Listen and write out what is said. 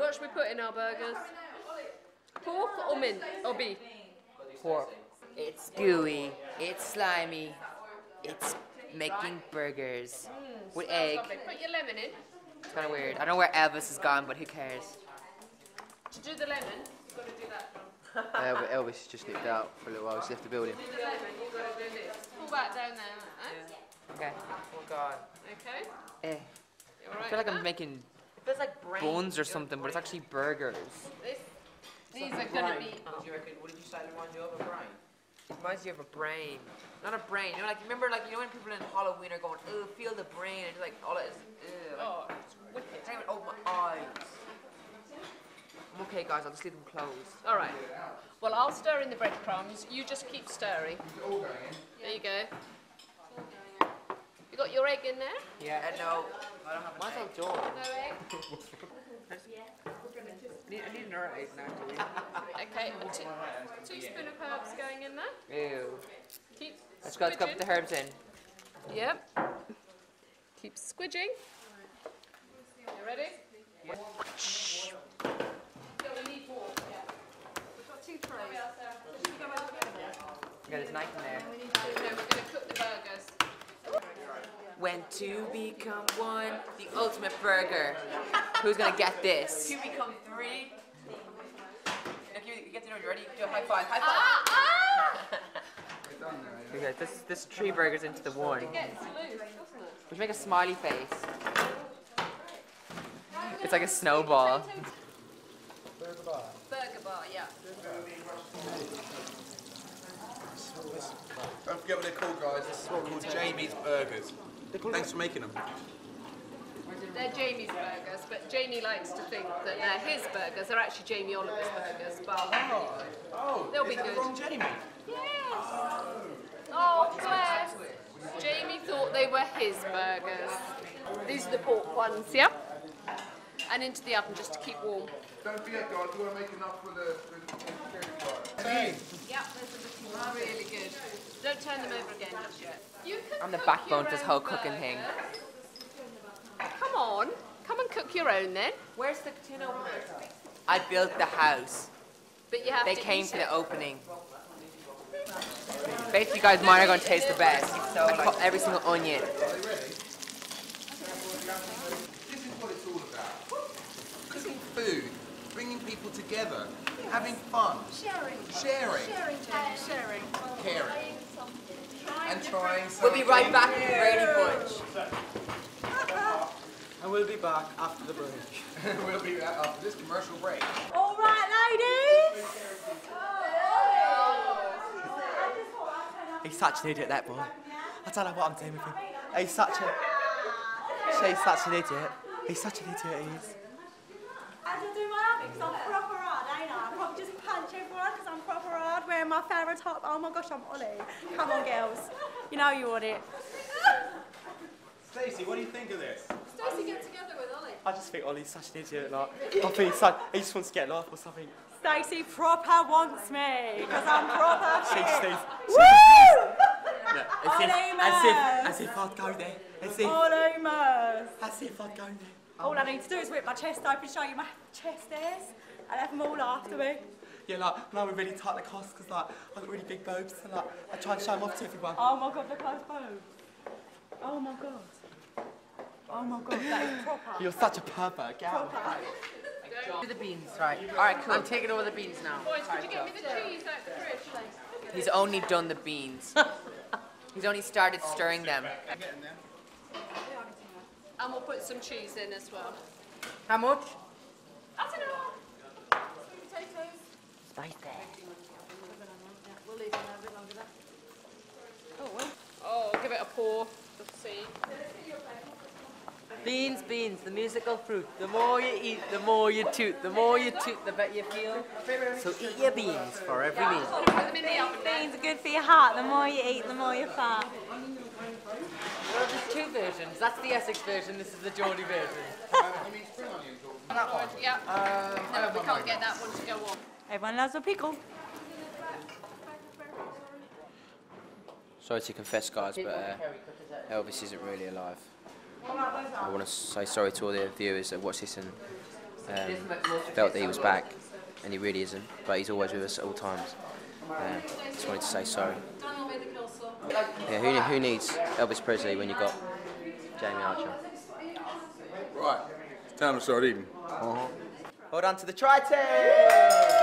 what should we put in our burgers? Pork or mint or beef? Pork. It's gooey. It's slimy. It's making burgers with egg. Lovely. Put your lemon in. It's kind of weird. I don't know where Elvis has gone, but who cares? To do the lemon, you've got to do that. John. Elvis just nipped out for a little while. He's left the building. Do the lemon, you've got to do this. Pull that down there. Like Okay. Oh God. Okay. Eh. You all I feel like with I'm that? making. It feels like buns or something, but it's actually burgers. This, these are going to be. Oh. What do you reckon? What did you say reminds you of a brain? It reminds you of a brain. Not a brain. You know, like remember, like you know when people in Halloween are going, "Oh, feel the brain," and like oh, all it is. Ew, like, Oh, it's wicked. it's not even open my eyes. I'm okay, guys. I'll just leave them closed. All right. Well, I'll stir in the breadcrumbs. You just keep stirring. There you go. You got your egg in there? Yeah. And no, I don't have an egg. No egg. I need, I need another egg now, do we? Okay. Two, teaspoon of herbs going in there. Ew. Keep Let's go. Let's go put the herbs in. Yep. Keep squidging. You ready? Yeah. Yeah, there's a knife in there. No, we're going to cook the burgers. When two become one, the ultimate burger. Who's gonna get this? Two become three. If you you get to know, you're ready? Do a high five. High five. Ah! Okay, this this three burgers into the one. Gets loose. We make a smiley face. It's like a snowball. Burger bar, yeah. Don't forget what guys. This is what we're called Jamie's Burgers. Thanks for making them. They're Jamie's burgers, but Jamie likes to think that they're his burgers. They're actually Jamie Oliver's burgers, but Oh, They'll be that good. the wrong Jamie? yes. Oh, bless. Jamie thought they were his burgers. These are the pork ones, yeah? And into the oven just to keep warm. Don't forget, guys, we want to make enough for the, for the security guard. Hey! Yeah, those are looking really good. Don't turn them over again just yet. You can I'm the backbone your to this own whole cooking thing. Come on, come and cook your own then. Where's the tin opener? I built the house. But you have They to came eat for the opening. Basically, guys, mine are going to taste the best. I cut every single onion. This is what it's all about. Cooking food, bringing people together, having fun, Sharing. sharing, Sharing, Jamie, sharing. caring, and trying We'll be right back with the Brady Bunch. And we'll be back after the break. we'll be back after this commercial break. All right, ladies. He's such an idiot, that boy. I don't know what I'm doing with him. He's such a... She's such an idiot. He's such an idiot, he is. I have to do my outfit because I'm proper hard, ain't I? I probably just punch everyone because I'm proper hard wearing my Farrah top. Oh my gosh, I'm Olly. Come on, girls. You know you want it. Stacey, what do you think of this? Stacey, get together with Olly. I just think Olly's such an idiot, like... I think he's such, he just wants to get a laugh or something. Stacey proper wants me because I'm proper She, fit. Steve... Woo! Look, as if, Olly as if, as if I'd go there. As if, Olly Murs. as if I'd go there. All I need to do is whip my chest open, show you my chest is, and have them all after me. Yeah, like, now we're really tight the cost because, like, I've got really big boobs and, like, I try and show them off to everyone. Oh my god, look at those boobs. Oh my god. Oh my god, that is proper. You're such a pervert, get out of the. Do the beans, right? All right, cool. I'm taking over the beans now. Boys, could you get me the cheese out the fridge? He's only done the beans. He's only started stirring them. And we'll put some cheese in as well. How much? That's enough. Sweet potatoes. Spicy. We'll leave them a bit longer than Oh, well. Oh, give it a pour. Let's see. Beans, beans, the musical fruit. The more you eat, the more you toot. The more you toot, the better you feel. So eat your beans for every meal. Put them in the oven then. Beans are good for your heart. The more you eat, the more you fat. Well, there's two versions. That's the Essex version. This is the Geordie version. you mean spring onions or That one, yeah. no, we can't get that one to go on. Everyone loves a pickle. Sorry to confess, guys, but uh, Elvis isn't really alive. I want to say sorry to all the viewers that watched this and um, felt that he was back, and he really isn't. But he's always with us at all times. Um, just wanted to say sorry. Yeah, who, who needs Elvis Presley when you've got Jamie Archer? Right, it's time to start eating. Hold on to the tri team!